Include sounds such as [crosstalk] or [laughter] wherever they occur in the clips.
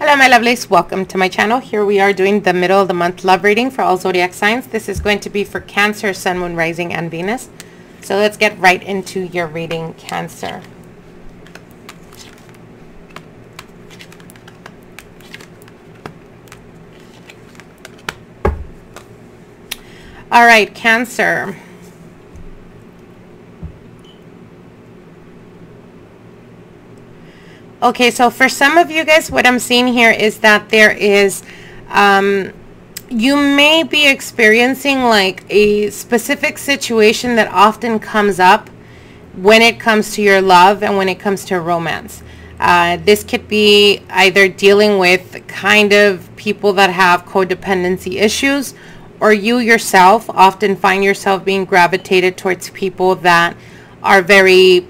Hello my lovelies, welcome to my channel. Here we are doing the middle of the month love reading for all zodiac signs. This is going to be for Cancer, Sun, Moon, Rising, and Venus. So let's get right into your reading, Cancer. All right, Cancer. Okay, so for some of you guys, what I'm seeing here is that there is, um, you may be experiencing like a specific situation that often comes up when it comes to your love and when it comes to romance. Uh, this could be either dealing with kind of people that have codependency issues or you yourself often find yourself being gravitated towards people that are very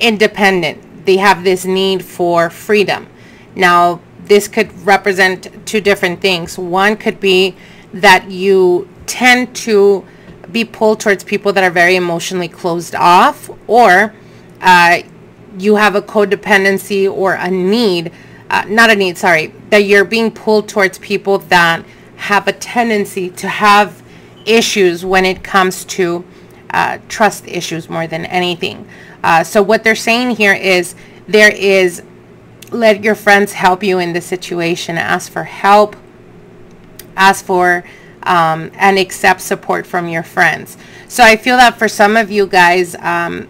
independent they have this need for freedom. Now, this could represent two different things. One could be that you tend to be pulled towards people that are very emotionally closed off, or uh, you have a codependency or a need, uh, not a need, sorry, that you're being pulled towards people that have a tendency to have issues when it comes to uh, trust issues more than anything. Uh, so what they're saying here is there is let your friends help you in the situation. Ask for help. Ask for um, and accept support from your friends. So I feel that for some of you guys, um,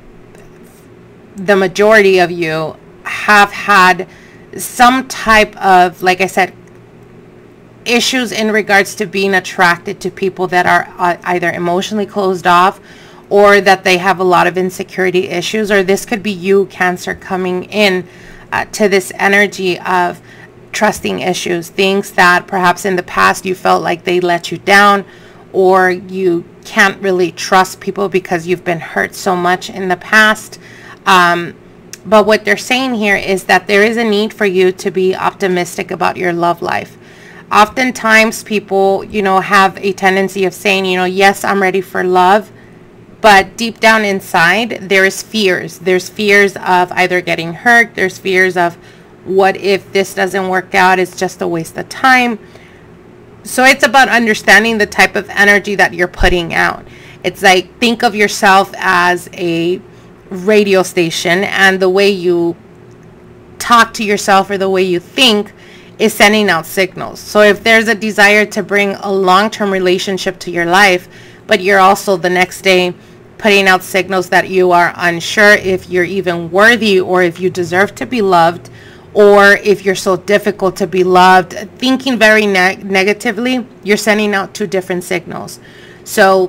the majority of you have had some type of, like I said, issues in regards to being attracted to people that are uh, either emotionally closed off or that they have a lot of insecurity issues, or this could be you, Cancer, coming in uh, to this energy of trusting issues, things that perhaps in the past you felt like they let you down, or you can't really trust people because you've been hurt so much in the past. Um, but what they're saying here is that there is a need for you to be optimistic about your love life. Oftentimes, people, you know, have a tendency of saying, you know, yes, I'm ready for love but deep down inside there's fears. There's fears of either getting hurt. There's fears of what if this doesn't work out? It's just a waste of time. So it's about understanding the type of energy that you're putting out. It's like think of yourself as a radio station and the way you talk to yourself or the way you think is sending out signals. So if there's a desire to bring a long-term relationship to your life but you're also the next day putting out signals that you are unsure if you're even worthy or if you deserve to be loved or if you're so difficult to be loved, thinking very ne- negatively, you're sending out two different signals. So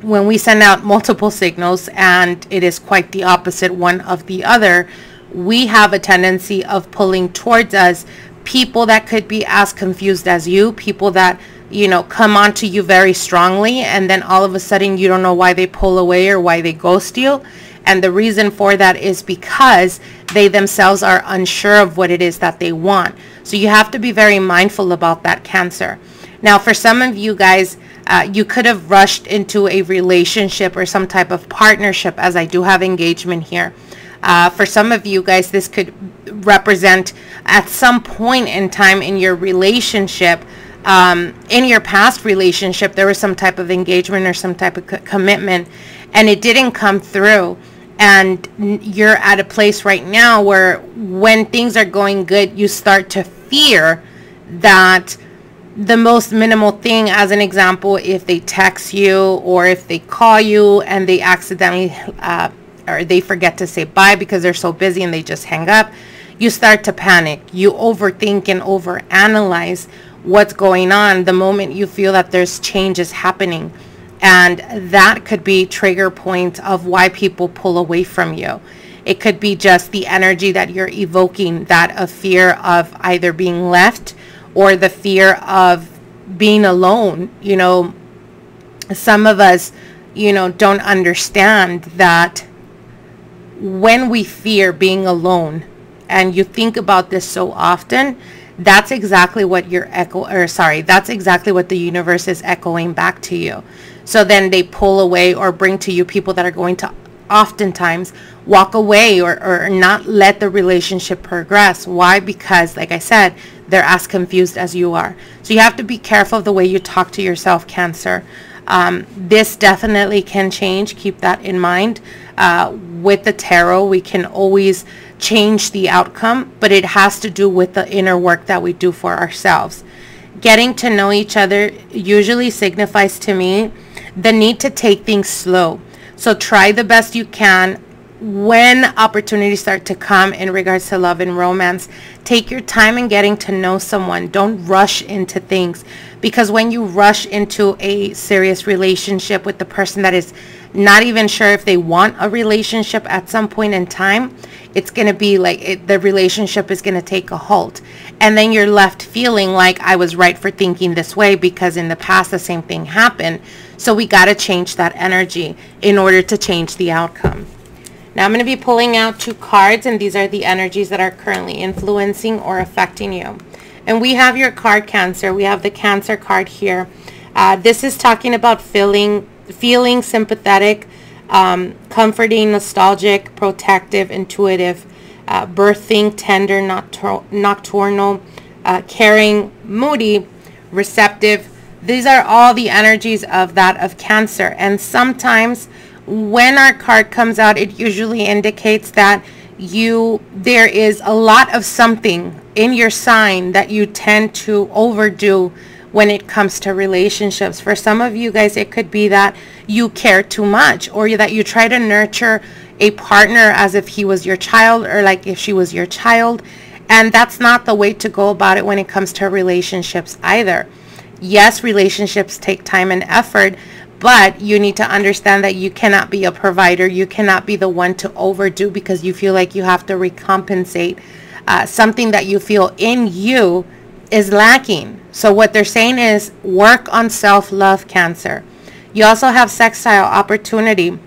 when we send out multiple signals and it is quite the opposite one of the other, we have a tendency of pulling towards us people that could be as confused as you, people that you know, come onto you very strongly and then all of a sudden you don't know why they pull away or why they ghost you. And the reason for that is because they themselves are unsure of what it is that they want. So you have to be very mindful about that cancer. Now, for some of you guys, uh, you could have rushed into a relationship or some type of partnership as I do have engagement here. Uh, for some of you guys, this could represent at some point in time in your relationship um, in your past relationship there was some type of engagement or some type of co- commitment and it didn't come through. And you're at a place right now where when things are going good you start to fear that the most minimal thing as an example if they text you or if they call you and they accidentally uh, or they forget to say bye because they're so busy and they just hang up you start to panic you overthink and overanalyze what's going on the moment you feel that there's changes happening. And that could be trigger points of why people pull away from you. It could be just the energy that you're evoking, that of fear of either being left or the fear of being alone. You know, some of us, you know, don't understand that when we fear being alone, and you think about this so often, that's exactly what your echo or sorry that's exactly what the universe is echoing back to you so then they pull away or bring to you people that are going to oftentimes walk away or, or not let the relationship progress. Why? Because, like I said, they're as confused as you are. So you have to be careful of the way you talk to yourself, Cancer. Um, this definitely can change. Keep that in mind. Uh, with the tarot, we can always change the outcome, but it has to do with the inner work that we do for ourselves. Getting to know each other usually signifies to me the need to take things slow. So try the best you can when opportunities start to come in regards to love and romance, take your time in getting to know someone. Don't rush into things because when you rush into a serious relationship with the person that is not even sure if they want a relationship at some point in time, it's going to be like it, the relationship is going to take a halt. And then you're left feeling like I was right for thinking this way because in the past the same thing happened. So we got to change that energy in order to change the outcome. Now I'm going to be pulling out two cards and these are the energies that are currently influencing or affecting you. And we have your card Cancer. We have the Cancer card here. Uh, this is talking about feeling, feeling sympathetic, um, comforting, nostalgic, protective, intuitive, uh, birthing, tender, nocturnal, uh, caring, moody, receptive. These are all the energies of that of Cancer. And sometimes when our card comes out, it usually indicates that you there is a lot of something in your sign that you tend to overdo when it comes to relationships. For some of you guys, it could be that you care too much or that you try to nurture a partner as if he was your child or like if she was your child. And that's not the way to go about it when it comes to relationships either. Yes, relationships take time and effort, but you need to understand that you cannot be a provider. You cannot be the one to overdo because you feel like you have to recompensate uh, something that you feel in you is lacking. So what they're saying is work on self-love cancer. You also have sextile opportunity.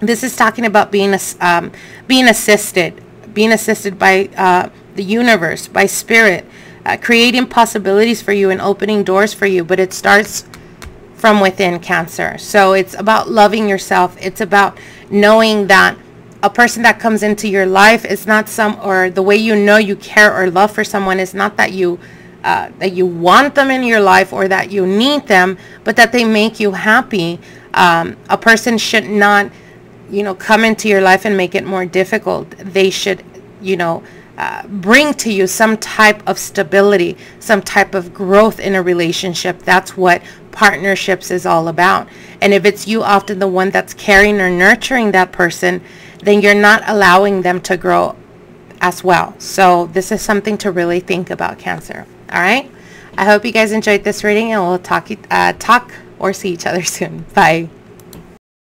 This is talking about being um, being assisted, being assisted by uh, the universe, by spirit, uh, creating possibilities for you and opening doors for you. But it starts from within cancer. So it's about loving yourself. It's about knowing that a person that comes into your life is not some or the way you know you care or love for someone is not that you uh, that you want them in your life or that you need them, but that they make you happy. Um, a person should not, you know, come into your life and make it more difficult. They should, you know, uh, bring to you some type of stability, some type of growth in a relationship. That's what partnerships is all about. And if it's you often the one that's caring or nurturing that person, then you're not allowing them to grow as well. So this is something to really think about Cancer. All right. I hope you guys enjoyed this reading and we'll talk, uh, talk or see each other [laughs] soon. Bye.